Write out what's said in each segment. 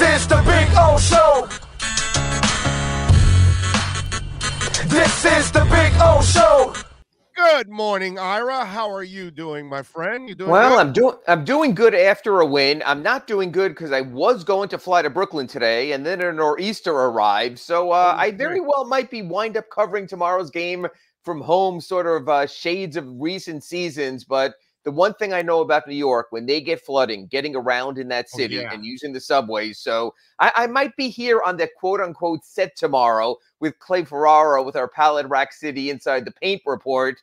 This is the Big O Show. This is the Big O Show. Good morning, Ira. How are you doing, my friend? You doing Well, good? I'm doing I'm doing good after a win. I'm not doing good because I was going to fly to Brooklyn today, and then a nor'easter arrived. So uh, Oh, I very well might be wind up covering tomorrow's game from home, sort of uh, shades of recent seasons. But the one thing I know about New York, when they get flooding, getting around in that Oh, city yeah. and using the subways. So I, I might be here on the quote unquote set tomorrow with Clay Ferraro with our Pallet Rack City Inside the Paint report.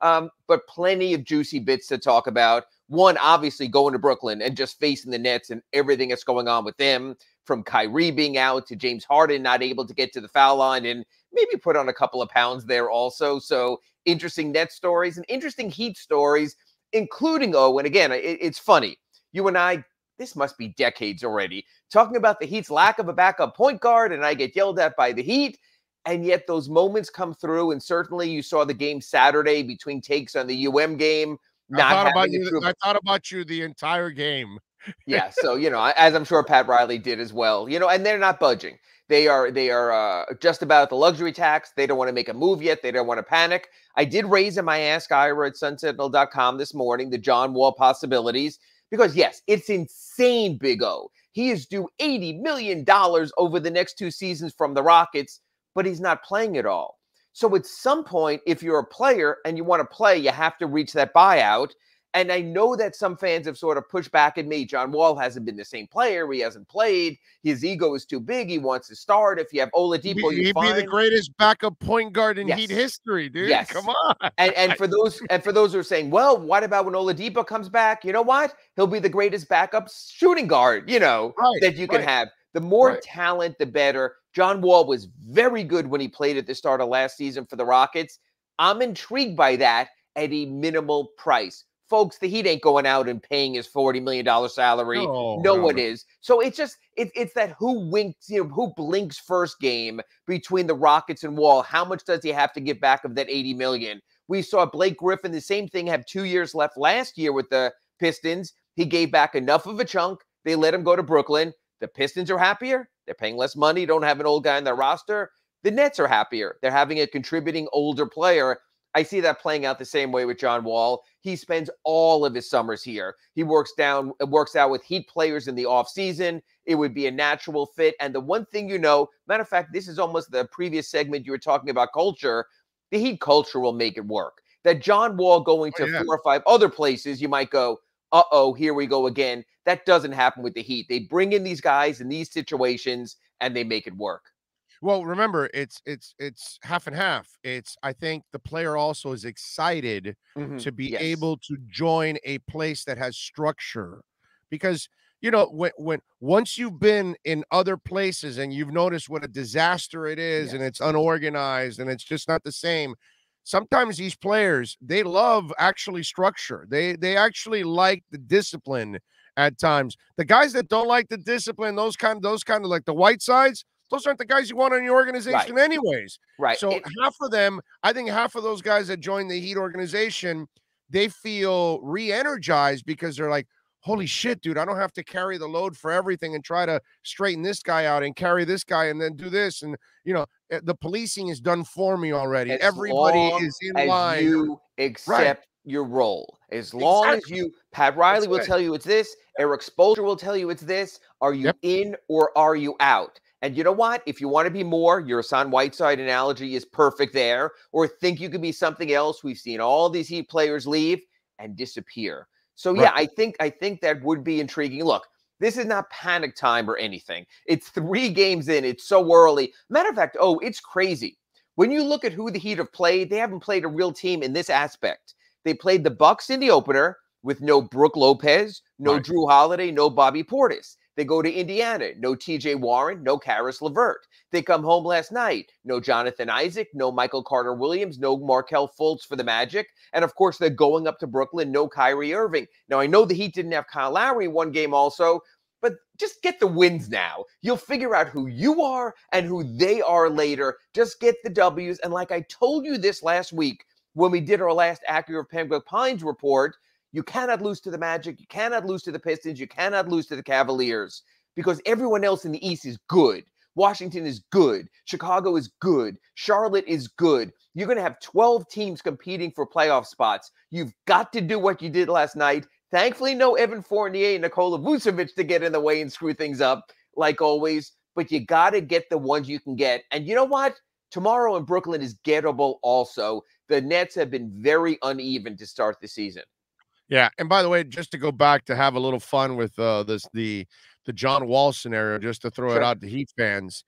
Um, but plenty of juicy bits to talk about. One, obviously going to Brooklyn and just facing the Nets and everything that's going on with them, from Kyrie being out to James Harden not able to get to the foul line and maybe put on a couple of pounds there also. So interesting net stories and interesting Heat stories, including oh, and again, it- it's funny. You and I, this must be decades already, talking about the Heat's lack of a backup point guard, and I get yelled at by the Heat and yet those moments come through. And certainly, you saw the game Saturday between takes on the UM game. I thought about you. true- I thought about you the entire game. yeah. So you know, as I'm sure Pat Riley did as well. You know, and they're not budging. They are they are uh, just about the luxury tax. They don't want to make a move yet. They don't want to panic. I did raise in my Ask Ira at sunsentinel.com this morning the John Wall possibilities because yes, it's insane. Big O. He is due eighty million dollars over the next two seasons from the Rockets, but he's not playing at all. So at some point, if you're a player and you want to play, you have to reach that buyout. And I know that some fans have sort of pushed back at me. John Wall hasn't been the same player. He hasn't played. His ego is too big. He wants to start. If you have Oladipo, He'd, you're he'd be the greatest backup point guard in Yes. Heat history, dude. Yes. Come on. and and for those and for those who are saying, well, what about when Oladipo comes back? You know what? He'll be the greatest backup shooting guard. You know Right, that you can have. The more Right. talent, the better. John Wall was very good when he played at the start of last season for the Rockets. I'm intrigued by that at a minimal price. Folks, the Heat ain't going out and paying his $40 million salary. No, no, no, one is. So it's just it, it's that who winks, you know, who blinks first game between the Rockets and Wall. How much does he have to give back of that 80 million? We saw Blake Griffin, the same thing, have two years left last year with the Pistons. He gave back enough of a chunk. They let him go to Brooklyn. The Pistons are happier. They're paying less money, don't have an old guy on their roster. The Nets are happier. They're having a contributing older player. I see that playing out the same way with John Wall. He spends all of his summers here. He works down, works out with Heat players in the offseason. It would be a natural fit. And the one thing you know, matter of fact, this is almost the previous segment you were talking about culture. The Heat culture will make it work. That John Wall going Oh, to yeah. four or five other places, you might go, uh oh, here we go again. That doesn't happen with the Heat. They bring in these guys in these situations and they make it work. Well, remember, it's it's it's half and half. It's I think the player also is excited Mhm. to be Yes. able to join a place that has structure because you know when when once you've been in other places and you've noticed what a disaster it is and it's unorganized and it's just not the same sometimes these players they love actually structure they they actually like the discipline at times the guys that don't like the discipline those kind those kind of like the Whitesides those aren't the guys you want in your organization anyways Right. so It- half of them, I think half of those guys that join the Heat organization, they feel re-energized because they're like, holy shit, dude, I don't have to carry the load for everything and try to straighten this guy out and carry this guy and then do this. And you know, eh, the policing is done for me already. as Everybody is in as line. you accept your role. As long Exactly. as you, Pat Riley will it. tell you it's this, Eric Spoelstra will tell you it's this. Are you Yep. in or are you out? And you know what? If you want to be more, your Hassan Whiteside analogy is perfect there. Or think you could be something else. We've seen all these Heat players leave and disappear. So yeah, I think I think that would be intriguing. Look, this is not panic time or anything. It's three games in. It's so early. Matter of fact, oh, it's crazy. When you look at who the Heat have played, they haven't played a real team in this aspect. They played the Bucks in the opener with no Brook Lopez, no Right. Jrue Holiday, no Bobby Portis. They go to Indiana, no TJ Warren, no Caris LeVert. They come home last night, no Jonathan Isaac, no Michael Carter Williams, no Markelle Fultz for the Magic. And of course, they're going up to Brooklyn, no Kyrie Irving. Now, I know the Heat didn't have Kyle Lowry one game also, but just get the wins now. You'll figure out who you are and who they are later. Just get the W's. And like I told you this last week when we did our last Acura Pembroke Pines report, You cannot lose to the Magic. You cannot lose to the Pistons. You cannot lose to the Cavaliers because everyone else in the East is good. Washington is good. Chicago is good. Charlotte is good. You're going to have 12 teams competing for playoff spots. You've got to do what you did last night. Thankfully, no Evan Fournier and Nikola Vucevic to get in the way and screw things up, like always. But you got to get the ones you can get. And you know what? Tomorrow in Brooklyn is gettable also. The Nets have been very uneven to start the season. Yeah, and by the way, just to go back to have a little fun with uh, this the the John Wall scenario, just to throw sure. it out to Heat fans,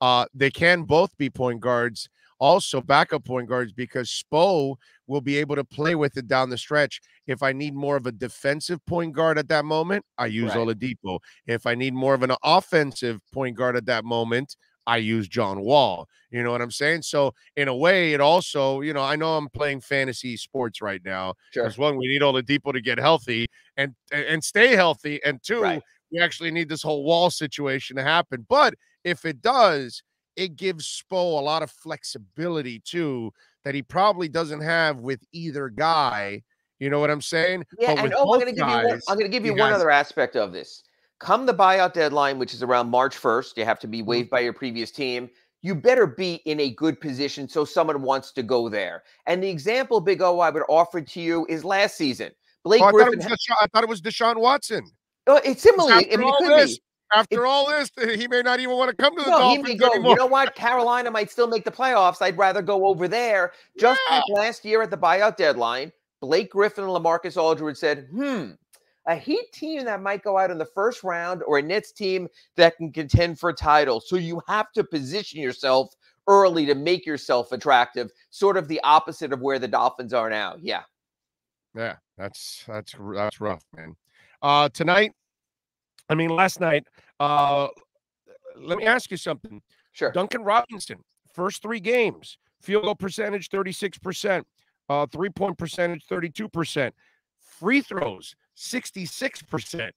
uh, they can both be point guards, also backup point guards, because Spo will be able to play with it down the stretch. If I need more of a defensive point guard at that moment, I use right. Oladipo. If I need more of an offensive point guard at that moment, I use John Wall. You know what I'm saying? So in a way, it also, you know, I know I'm playing fantasy sports right now. Sure. one, we need Oladipo to get healthy and and stay healthy, and two, right. we actually need this whole wall situation to happen. But if it does, it gives Spo a lot of flexibility too that he probably doesn't have with either guy. You know what I'm saying? Yeah, and oh, I'm going to give you one, I'm going to give you one other aspect of this. Come the buyout deadline, which is around March 1st, you have to be mm-hmm. waived by your previous team. You better be in a good position so someone wants to go there. And the example, Big O, I would offer to you is last season. Blake oh, I Griffin. Thought Deshaun, I thought it was Deshaun Watson. Oh, it's similar. After, I mean, all, this, after all this, he may not even want to come to the no, Dolphins he may go, anymore. You know what? Carolina might still make the playoffs. I'd rather go over there. Just yeah. like last year at the buyout deadline, Blake Griffin and LaMarcus Aldridge said, hmm, a Heat team that might go out in the first round or a Nets team that can contend for a title. So you have to position yourself early to make yourself attractive, sort of the opposite of where the Dolphins are now. Yeah. Yeah, that's that's that's rough, man. Uh tonight, I mean last night, uh let me ask you something. Sure. Duncan Robinson, first 3 games, field goal percentage 36%, uh three-point percentage 32%, free throws 66%.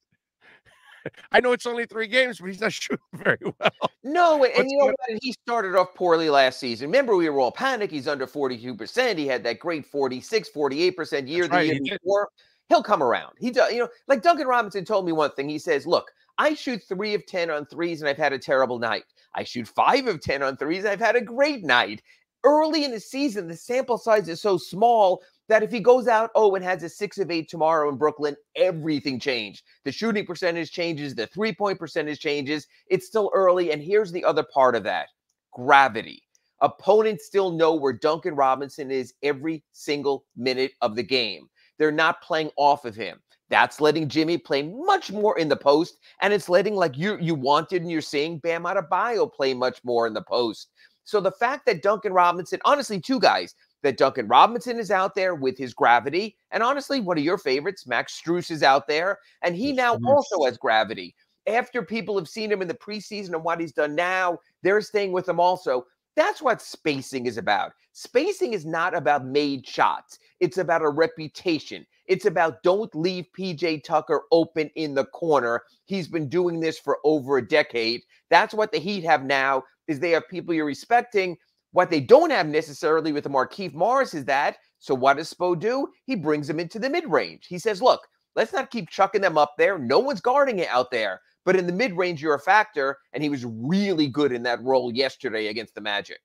I know it's only three games, but he's not shooting very well. No, and you know what? He started off poorly last season. Remember, we were all panicked. He's under 42%. He had that great 46, 48% year That's the right, year he before. Did. He'll come around. He does, you know, like Duncan Robinson told me one thing. He says, Look, I shoot three of 10 on threes and I've had a terrible night. I shoot five of 10 on threes. I've had a great night. Early in the season, the sample size is so small that if he goes out, oh, and has a six of eight tomorrow in Brooklyn, everything changed. The shooting percentage changes, the three point percentage changes. It's still early. And here's the other part of that gravity. Opponents still know where Duncan Robinson is every single minute of the game. They're not playing off of him. That's letting Jimmy play much more in the post, and it's letting like you you wanted and you're seeing Bam Adebayo play much more in the post. So the fact that Duncan Robinson, honestly, two guys, that Duncan Robinson is out there with his gravity. And honestly, one of your favorites, Max Strus, is out there. And he now also has gravity. After people have seen him in the preseason and what he's done now, they're staying with him also. That's what spacing is about. Spacing is not about made shots, it's about a reputation. It's about don't leave PJ Tucker open in the corner. He's been doing this for over a decade. That's what the Heat have now is they have people you're respecting what they don't have necessarily with the Markieff Morris is that. So what does Spo do? He brings them into the mid range. He says, look, let's not keep chucking them up there. No one's guarding it out there. But in the mid range, you're a factor. And he was really good in that role yesterday against the Magic.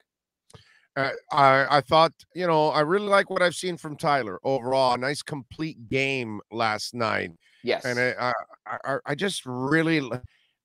Uh, I I thought you know I really like what I've seen from Tyler overall. A nice complete game last night. Yes, and I I, I just really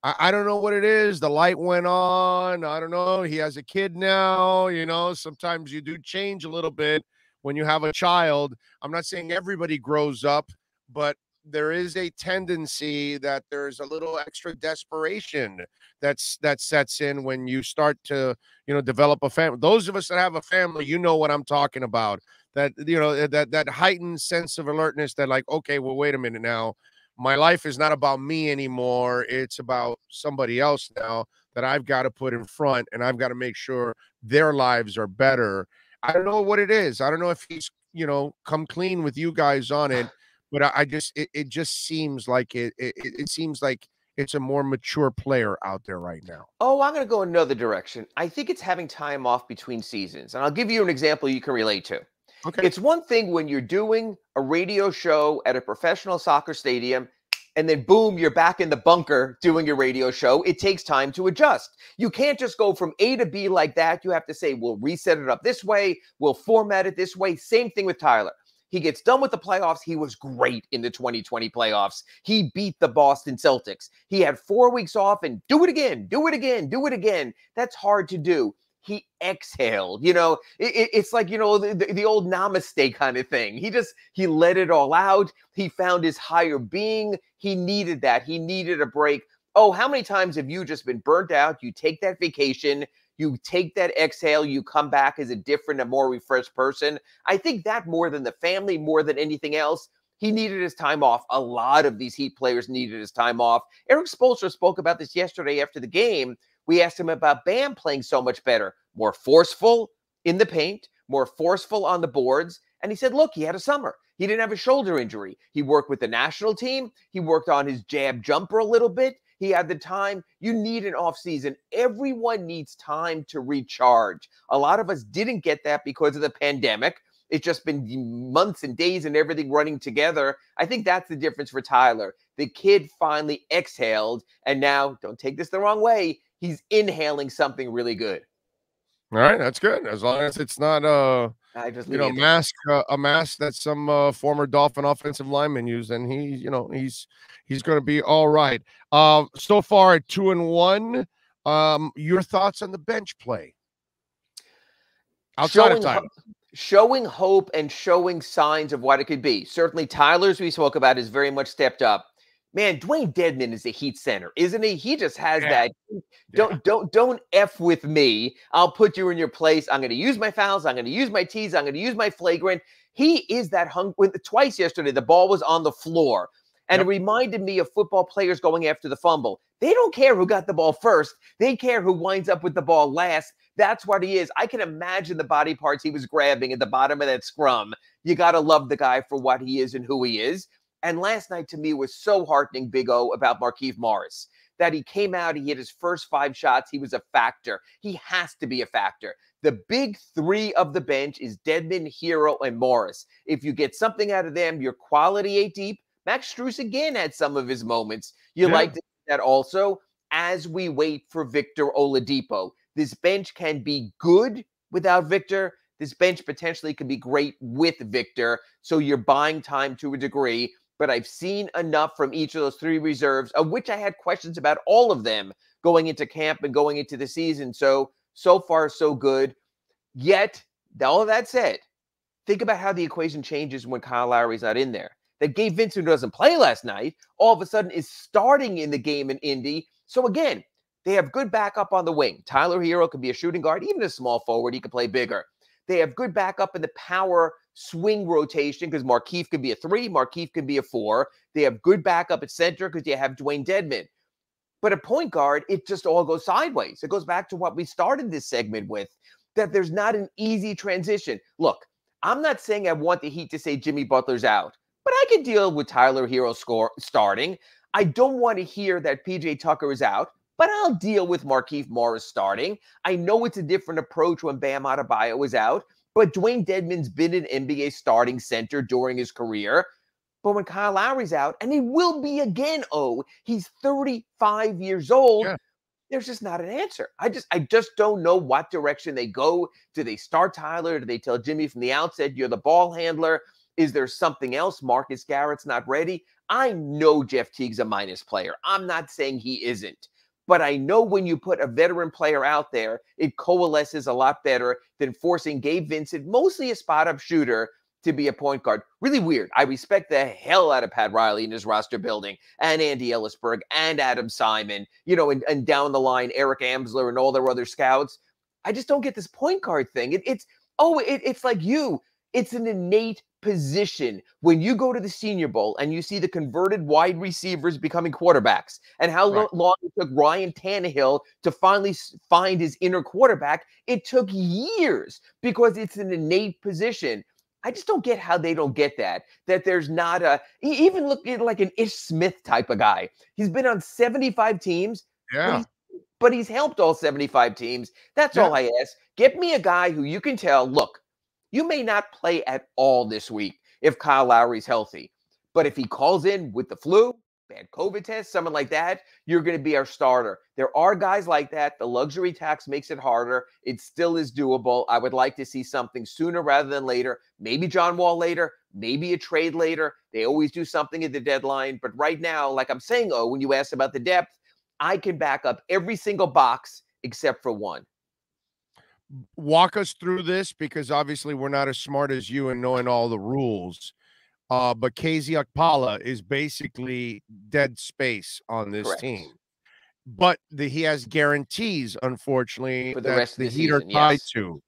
I, I don't know what it is. The light went on. I don't know. He has a kid now. You know, sometimes you do change a little bit when you have a child. I'm not saying everybody grows up, but there is a tendency that there's a little extra desperation that's that sets in when you start to you know develop a family those of us that have a family you know what i'm talking about that you know that that heightened sense of alertness that like okay well wait a minute now my life is not about me anymore. It's about somebody else now that I've got to put in front and I've got to make sure their lives are better. I don't know what it is. I don't know if he's, you know, come clean with you guys on it, but I, I just, it, it, just seems like it, it, it seems like it's a more mature player out there right now. Oh, I'm going to go another direction. I think it's having time off between seasons. And I'll give you an example you can relate to. Okay. It's one thing when you're doing a radio show at a professional soccer stadium and then boom, you're back in the bunker doing your radio show. It takes time to adjust. You can't just go from A to B like that. You have to say, we'll reset it up this way, we'll format it this way. Same thing with Tyler. He gets done with the playoffs. He was great in the 2020 playoffs. He beat the Boston Celtics. He had four weeks off and do it again, do it again, do it again. That's hard to do he exhaled. You know, it, it's like, you know, the, the old namaste kind of thing. He just, he let it all out. He found his higher being. He needed that. He needed a break. Oh, how many times have you just been burnt out? You take that vacation, you take that exhale, you come back as a different, a more refreshed person. I think that more than the family, more than anything else, he needed his time off. A lot of these Heat players needed his time off. Eric Spoelstra spoke about this yesterday after the game we asked him about Bam playing so much better, more forceful in the paint, more forceful on the boards. And he said, look, he had a summer. He didn't have a shoulder injury. He worked with the national team. He worked on his jab jumper a little bit. He had the time. You need an offseason. Everyone needs time to recharge. A lot of us didn't get that because of the pandemic. It's just been months and days and everything running together. I think that's the difference for Tyler. The kid finally exhaled, and now, don't take this the wrong way, he's inhaling something really good. All right, that's good. As long as it's not uh you know mask uh, a mask that some uh, former Dolphin offensive lineman used, and he you know he's he's going to be all right. Uh, so far at two and one. Um, your thoughts on the bench play outside showing, of time. Showing hope and showing signs of what it could be. Certainly, Tyler's we spoke about is very much stepped up man, Dewayne Dedmon is a heat center, isn't he? He just has yeah. that. Don't yeah. don't don't f with me. I'll put you in your place. I'm going to use my fouls. I'm going to use my tees. I'm going to use my flagrant. He is that hung. Twice yesterday, the ball was on the floor, and yep. it reminded me of football players going after the fumble. They don't care who got the ball first. They care who winds up with the ball last. That's what he is. I can imagine the body parts he was grabbing at the bottom of that scrum. You got to love the guy for what he is and who he is. And last night to me was so heartening, Big O, about Markieff Morris that he came out, he hit his first five shots. He was a factor. He has to be a factor. The big three of the bench is Dedmon, Herro, and Morris. If you get something out of them, your quality eight deep. Max Strus again had some of his moments. You yeah. like that also as we wait for Victor Oladipo. This bench can be good without Victor. This bench potentially can be great with Victor. So you're buying time to a degree but I've seen enough from each of those three reserves, of which I had questions about all of them going into camp and going into the season. So, so far, so good. Yet, all of that said, think about how the equation changes when Kyle Lowry's not in there. That Gabe Vincent doesn't play last night, all of a sudden is starting in the game in Indy. So again, they have good backup on the wing. Tyler Herro can be a shooting guard, even a small forward. He can play bigger. They have good backup in the power swing rotation because Markieff could be a three, Markieff could be a four. They have good backup at center because you have Dewayne Dedmon. But at point guard, it just all goes sideways. It goes back to what we started this segment with that there's not an easy transition. Look, I'm not saying I want the Heat to say Jimmy Butler's out, but I can deal with Tyler Herro score starting. I don't want to hear that PJ Tucker is out, but I'll deal with Markieff Morris starting. I know it's a different approach when Bam Adebayo is out, but Dewayne Dedmon's been an NBA starting center during his career. But when Kyle Lowry's out, and he will be again, oh, he's 35 years old. Yeah. There's just not an answer. I just I just don't know what direction they go. Do they start Tyler? Do they tell Jimmy from the outset you're the ball handler? Is there something else? Marcus Garrett's not ready. I know Jeff Teague's a minus player. I'm not saying he isn't. But I know when you put a veteran player out there, it coalesces a lot better than forcing Gabe Vincent, mostly a spot up shooter, to be a point guard. Really weird. I respect the hell out of Pat Riley and his roster building and Andy Elisburg and Adam Simon, you know, and, and down the line, Eric Amsler and all their other scouts. I just don't get this point guard thing. It, it's, oh, it, it's like you. It's an innate position when you go to the Senior Bowl and you see the converted wide receivers becoming quarterbacks, and how right. long it took Ryan Tannehill to finally find his inner quarterback. It took years because it's an innate position. I just don't get how they don't get that. That there's not a even look like an Ish Smith type of guy. He's been on 75 teams. Yeah. But he's, but he's helped all 75 teams. That's yeah. all I ask. Get me a guy who you can tell, look, You may not play at all this week if Kyle Lowry's healthy. But if he calls in with the flu, bad COVID test, someone like that, you're going to be our starter. There are guys like that. The luxury tax makes it harder. It still is doable. I would like to see something sooner rather than later. Maybe John Wall later, maybe a trade later. They always do something at the deadline. But right now, like I'm saying, oh, when you asked about the depth, I can back up every single box except for one. Walk us through this because obviously we're not as smart as you and knowing all the rules. Uh, but KZ Okpala is basically dead space on this Correct. team. But the, he has guarantees, unfortunately, For the that rest of the the Heat are tied yes. to.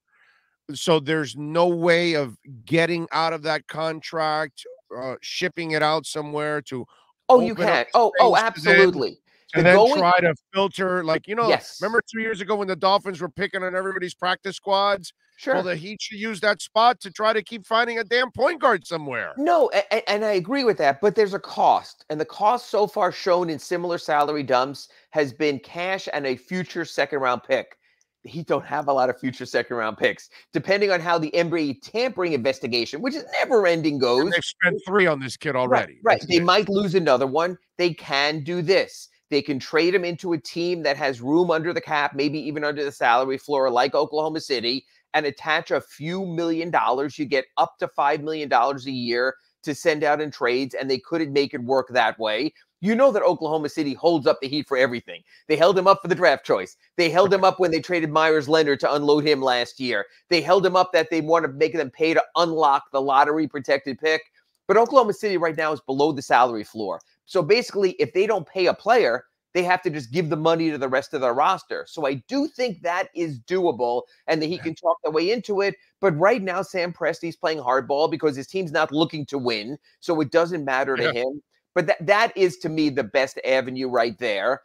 So there's no way of getting out of that contract, uh, shipping it out somewhere to Oh, you can. Oh, oh, space to then- absolutely. And then going- try to filter like you know Yes. remember two years ago when the dolphins were picking on everybody's practice squads Sure. well the heat should use that spot to try to keep finding a damn point guard somewhere No, a- a- and I agree with that, but there's a cost. And the cost so far shown in similar salary dumps has been cash and a future second round pick. The Heat don't have a lot of future second round picks. Depending on how the NBA tampering investigation, which is never ending, goes. and they've spent three on this kid already Right. That's They it. might lose another one. They can do this. They can trade him into a team that has room under the cap, maybe even under the salary floor, like Oklahoma City, and attach a few million dollars. You get up to $5 million a year to send out in trades, and they couldn't make it work that way. You know that Oklahoma City holds up the Heat for everything. They held him up for the draft choice. They held him up when they traded Meyers Leonard to unload him last year. They held him up that they want to make them pay to unlock the lottery protected pick. But Oklahoma City right now is below the salary floor. So basically, if they don't pay a player, they have to just give the money to the rest of their roster. So I do think that is doable and that he can talk their way into it. But right now, Sam Presti's playing hardball because his team's not looking to win. So it doesn't matter to Yeah. him. But that, that is to me the best avenue right there.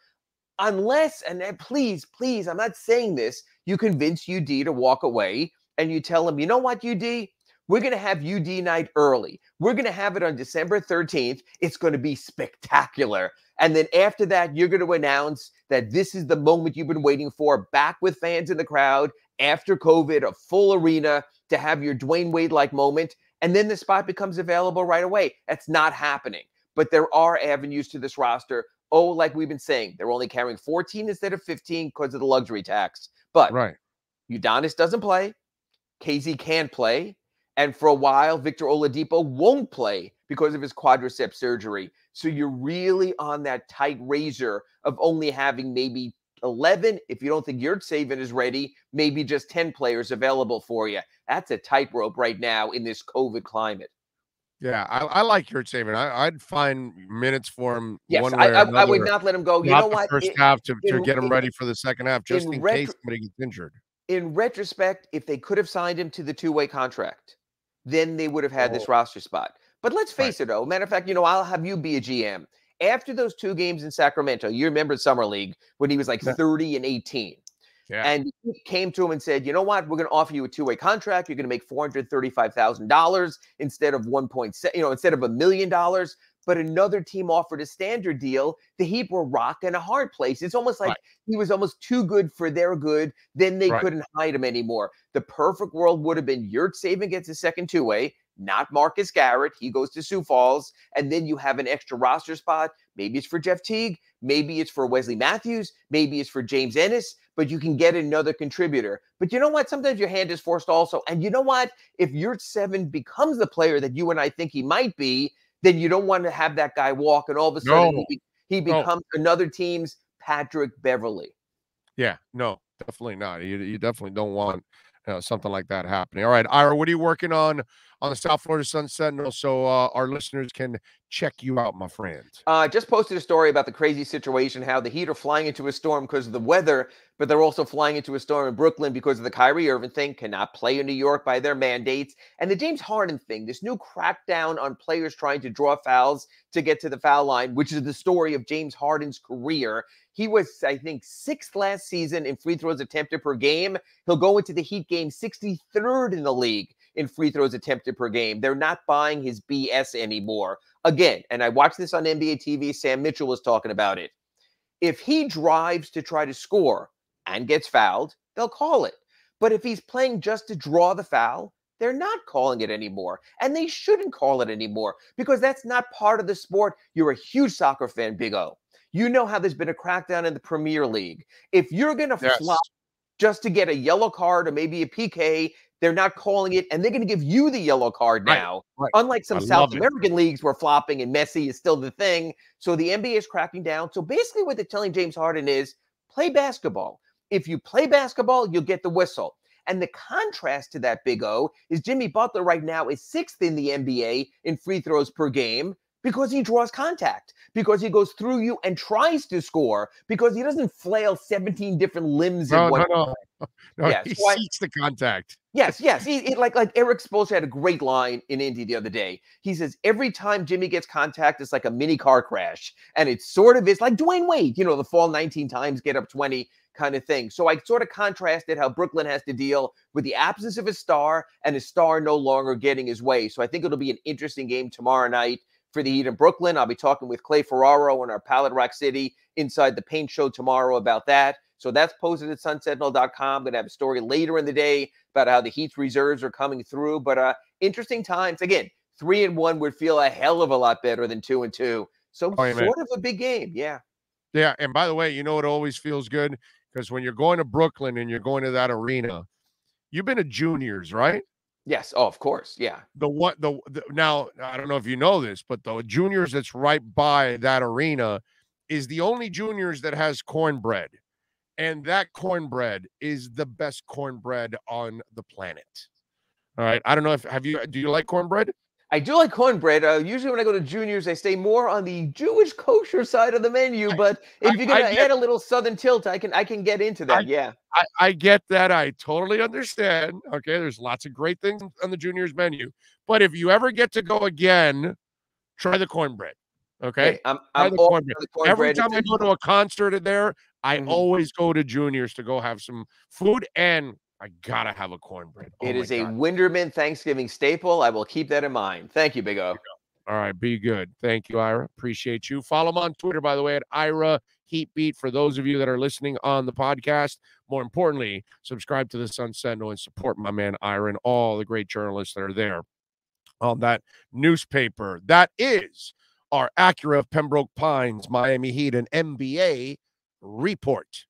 Unless, and then please, please, I'm not saying this, you convince UD to walk away and you tell him, you know what, UD? We're going to have UD night early. We're going to have it on December 13th. It's going to be spectacular. And then after that, you're going to announce that this is the moment you've been waiting for, back with fans in the crowd after COVID, a full arena to have your Dwyane Wade like moment. And then the spot becomes available right away. That's not happening. But there are avenues to this roster. Oh, like we've been saying, they're only carrying 14 instead of 15 because of the luxury tax. But right Udonis doesn't play. KZ can play. And for a while, Victor Oladipo won't play because of his quadricep surgery. So you're really on that tight razor of only having maybe 11. If you don't think Yurtseven is ready, maybe just 10 players available for you. That's a tightrope right now in this COVID climate. yeah i, I like your saving I, i'd find minutes for him Yes, one I, way or I, I would not let him go. You not know the what? first It- half to, to get him in- ready for the second half just in in, retro- case somebody gets injured in retrospect, if they could have signed him to the two way contract, then they would have had this Oh. roster spot. But let's Right. face it, though. Matter of fact, you know, I'll have you be a GM. After those two games in Sacramento, you remember Summer League when he was like 30 and 18. yeah And he came to him and said, you know what? We're going to offer you a two way contract. You're going to make $435,000 instead of 1.7, you know, instead of a million dollars. But another team offered a standard deal. The Heat were rock in a hard place. It's almost like Right. he was almost too good for their good. Then they Right. couldn't hide him anymore. The perfect world would have been Yurtseven gets a second two way, not Marcus Garrett. He goes to Sioux Falls. And then you have an extra roster spot. Maybe it's for Jeff Teague. Maybe it's for Wesley Matthews. Maybe it's for James Ennis, but you can get another contributor. But you know what? Sometimes your hand is forced also. And you know what? If Yurtseven becomes the player that you and I think he might be, then you don't want to have that guy walk and all of a sudden No. he, he No. becomes another team's Patrick Beverley. Yeah, no, definitely not. You, you definitely don't want uh, something like that happening. All right, Ira, what are you working on on the South Florida Sun Sentinel so uh, our listeners can check you out, my friend? Uh, just posted a story about the crazy situation, how the Heat are flying into a storm because of the weather, but they're also flying into a storm in Brooklyn because of the Kyrie Irving thing, cannot play in New York by their mandates. And the James Harden thing, this new crackdown on players trying to draw fouls to get to the foul line, which is the story of James Harden's career. He was, I think, sixth last season in free throws attempted per game. He'll go into the Heat game 63rd in the league in free throws attempted per game. They're not buying his BS anymore. Again, and I watched this on NBA TV, Sam Mitchell was talking about it. If he drives to try to score and gets fouled, they'll call it. But if he's playing just to draw the foul, They're not calling it anymore. And they shouldn't call it anymore because that's not part of the sport. You're a huge soccer fan, Big O. You know how there's been a crackdown in the Premier League. If you're going to Yes. flop just to get a yellow card or maybe a PK, they're not calling it, and they're going to give you the yellow card Right, now. right. Unlike some I South love it. American leagues where flopping and Messi is still the thing. So the NBA is cracking down. So basically, what they're telling James Harden is play basketball. If you play basketball, you'll get the whistle. And the contrast to that, Big O, is Jimmy Butler right now is sixth in the NBA in free throws per game because he draws contact, because he goes through you and tries to score, because he doesn't flail 17 different limbs No, in one. no. no Yeah, he so I- seeks the contact. Yes, yes. He, he- like like Eric Spoelstra had a great line in Indy the other day. He says every time Jimmy gets contact, it's like a mini car crash, and it sort of is like Dwyane Wade. You know, the fall 19 times, get up 20 kind of thing. So I sort of contrasted how Brooklyn has to deal with the absence of a star and a star no longer getting his way. So I think it'll be an interesting game tomorrow night for the Heat in Brooklyn. I'll be talking with Clay Ferraro in our Pallet Rack City inside the paint show tomorrow about that. So that's posted at sunsentinel.com. Gonna have a story later in the day about how the Heat's reserves are coming through. But uh interesting times. Again, three and one would feel a hell of a lot better than two and two. So Oh, yeah, man. sort of a big game. Yeah. Yeah, and by the way, you know it always feels good because when you're going to Brooklyn and you're going to that arena, you've been to juniors, right? Yes. Oh, of course. Yeah. The what the, the now I don't know if you know this, but the juniors that's right by that arena is the only juniors that has cornbread, and that cornbread is the best cornbread on the planet. All right, I don't know if have you do you like cornbread? I do like cornbread. Uh, usually, when I go to juniors, I stay more on the Jewish kosher side of the menu. But if I- you're gonna I get- add a little southern tilt, I can I can get into that. yeah. I, I get that. I totally understand. Okay, there's lots of great things on the juniors menu, but if you ever get to go again, try the cornbread. Okay, Hey, I'm I'm all cornbread. the Every time I go to a concert in there, I Mhm. always go to juniors to go have some food, and I gotta have a cornbread. Oh It is a Winderman Thanksgiving staple. I will keep that in mind. Thank you, Big O. All right, be good. Thank you, Ira. Appreciate you. Follow him on Twitter, by the way, at Ira Heatbeat. For those of you that are listening on the podcast, more importantly, subscribe to the Sun Sentinel and support my man Ira and all the great journalists that are there on that newspaper. That is our Acura of Pembroke Pines, Miami Heat, and NBA report.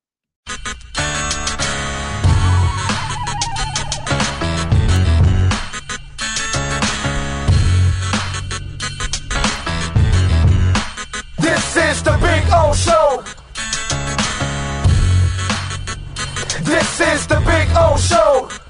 This is the Big O Show. This is the Big O Show.